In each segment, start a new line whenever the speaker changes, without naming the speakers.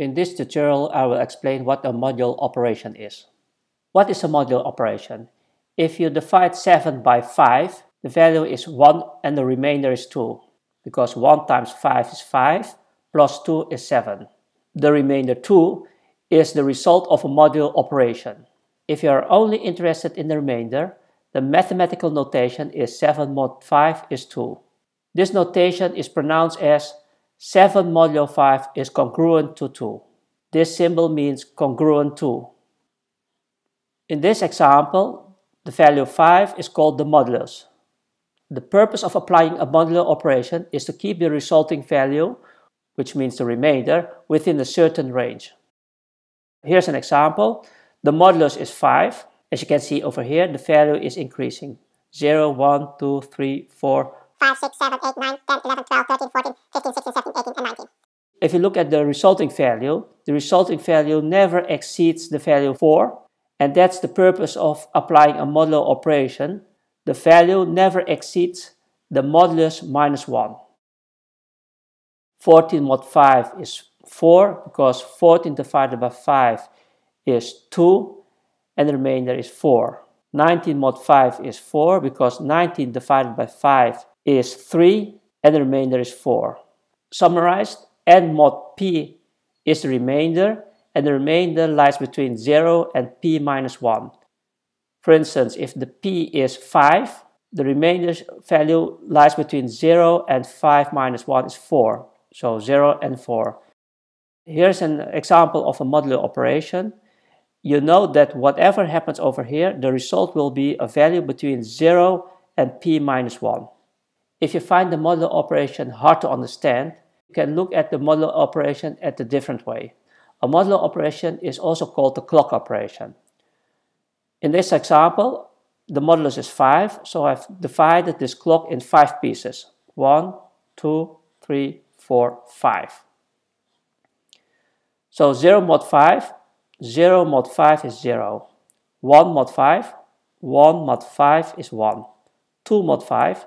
In this tutorial, I will explain what a modulo operation is. What is a modulo operation? If you divide 7 by 5, the value is 1 and the remainder is 2, because 1 times 5 is 5, plus 2 is 7. The remainder 2 is the result of a modulo operation. If you are only interested in the remainder, the mathematical notation is 7 mod 5 is 2. This notation is pronounced as 7 modulo 5 is congruent to 2. This symbol means congruent to. In this example, the value 5 is called the modulus. The purpose of applying a modulo operation is to keep the resulting value, which means the remainder, within a certain range. Here's an example. The modulus is 5. As you can see over here, the value is increasing. 0, 1, 2, 3, 4, 5, 6, 7, 8, 9, 10, 11, 12, 13, 14, 15, 16, 17, 18, and 19. If you look at the resulting value, the resulting value never exceeds the value 4, and that's the purpose of applying a modulo operation. The value never exceeds the modulus minus 1. 14 mod 5 is 4 because 14 divided by 5 is 2 and the remainder is 4. 19 mod 5 is 4 because 19 divided by 5 is 3 and the remainder is 4. Summarized, n mod p is the remainder and the remainder lies between 0 and p minus 1. For instance, if the p is 5, the remainder value lies between 0 and 5 minus 1 is 4. So 0 and 4. Here's an example of a modular operation. You know that whatever happens over here, the result will be a value between 0 and p minus 1. If you find the modular operation hard to understand, you can look at the modular operation at a different way. A modular operation is also called the clock operation. In this example, the modulus is 5, so I've divided this clock in 5 pieces. 1, 2, 3, 4, 5. So 0 mod 5, 0 mod 5 is 0. 1 mod 5, 1 mod 5 is 1. 2 mod 5,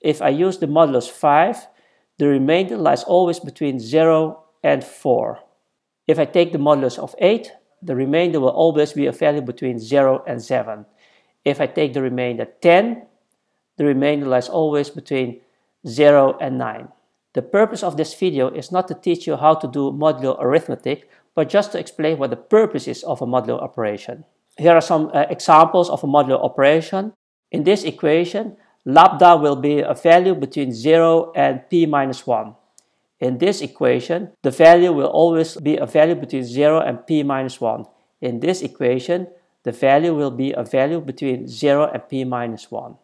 if I use the modulus 5, the remainder lies always between 0 and 4. If I take the modulus of 8, the remainder will always be a value between 0 and 7. If I take the remainder 10, the remainder lies always between 0 and 9. The purpose of this video is not to teach you how to do modulo arithmetic, but just to explain what the purpose is of a modulo operation. Here are some uh, examples of a modulo operation. In this equation, lambda will be a value between 0 and p minus 1. In this equation, the value will always be a value between 0 and p minus 1. In this equation, the value will be a value between 0 and p minus 1.